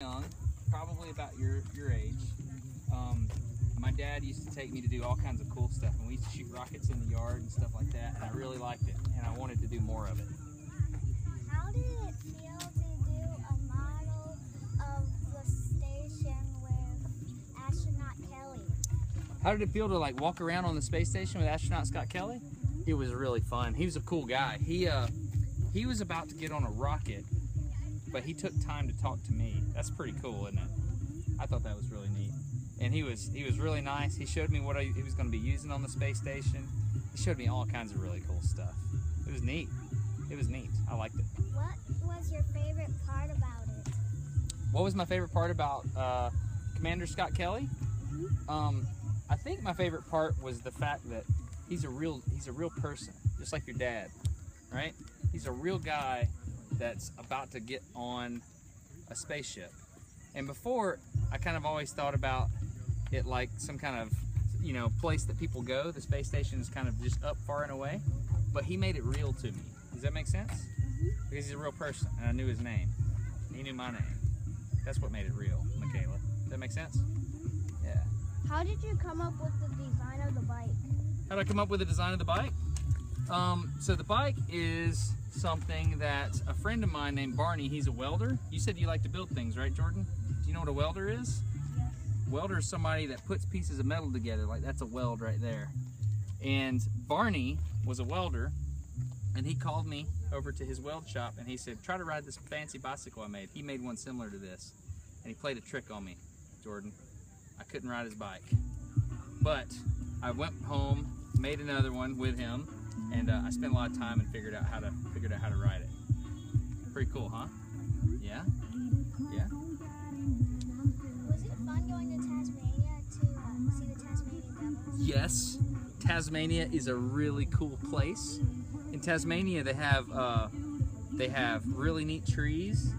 young, probably about your your age. Um, my dad used to take me to do all kinds of cool stuff, and we used to shoot rockets in the yard and stuff like that. And I really liked it, and I wanted to do more of it. How did it feel to do a model of the station with astronaut Kelly? How did it feel to like walk around on the space station with astronaut Scott Kelly? It was really fun. He was a cool guy. He uh, he was about to get on a rocket, but he took time to talk to me. That's pretty cool, isn't it? I thought that was really neat. And he was he was really nice. He showed me what I, he was going to be using on the space station. He showed me all kinds of really cool stuff. It was neat. It was neat. I liked it. What was your favorite part about it? What was my favorite part about uh, Commander Scott Kelly? Um, I think my favorite part was the fact that he's a real he's a real person, just like your dad, right? He's a real guy that's about to get on a spaceship. And before, I kind of always thought about it like some kind of you know place that people go. The space station is kind of just up far and away, but he made it real to me. Does that make sense? Because he's a real person, and I knew his name. He knew my name. That's what made it real, Michaela. Does that make sense? Yeah. How did you come up with the design of the bike? How did I come up with the design of the bike? Um, so the bike is something that a friend of mine named Barney, he's a welder. You said you like to build things, right, Jordan? Do you know what a welder is? Yes. Welder is somebody that puts pieces of metal together, like that's a weld right there. And Barney was a welder, and he called me over to his weld shop and he said, try to ride this fancy bicycle I made. He made one similar to this. And he played a trick on me, Jordan. I couldn't ride his bike. But I went home, made another one with him, and uh, I spent a lot of time and figured out how to figured out how to ride it. Pretty cool, huh? Yeah? Yeah? Was it fun going to Tasmania to uh, see the Tasmanian devils? Yes, Tasmania is a really cool place. In Tasmania, they have uh, they have really neat trees,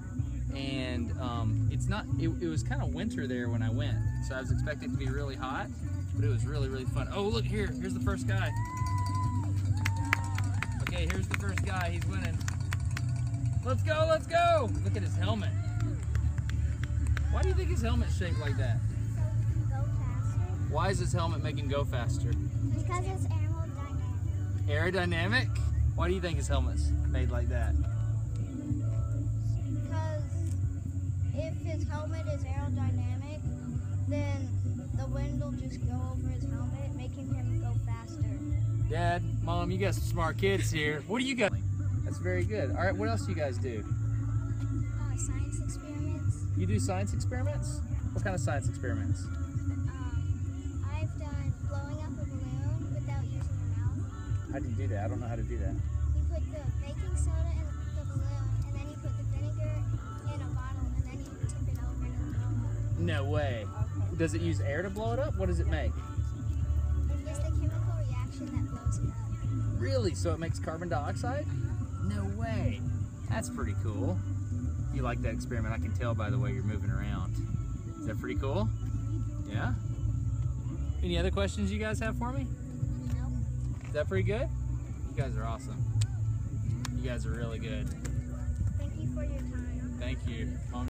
and um, it's not. It, it was kind of winter there when I went, so I was expecting it to be really hot, but it was really really fun. Oh, look here! Here's the first guy. Okay, here's the first guy. He's winning. Let's go! Let's go! Look at his helmet. Why do you think his helmet's shaped like that? So we can go faster? Why is his helmet making go faster? Because it's aerodynamic. Aerodynamic? Why do you think his helmet's made like that? Dad, Mom, you got some smart kids here. What do you got? That's very good. All right, what else do you guys do? Uh, science experiments. You do science experiments? What kind of science experiments? Um, I've done blowing up a balloon without using your mouth. How do you do that? I don't know how to do that. You put the baking soda in the balloon, and then you put the vinegar in a bottle, and then you tip it over and it'll blow up. No way. Does it use air to blow it up? What does it make? Really? So it makes carbon dioxide? No way. That's pretty cool. You like that experiment, I can tell by the way you're moving around. Is that pretty cool? Yeah? Any other questions you guys have for me? Nope. Is that pretty good? You guys are awesome. You guys are really good. Thank you for your time. Thank you.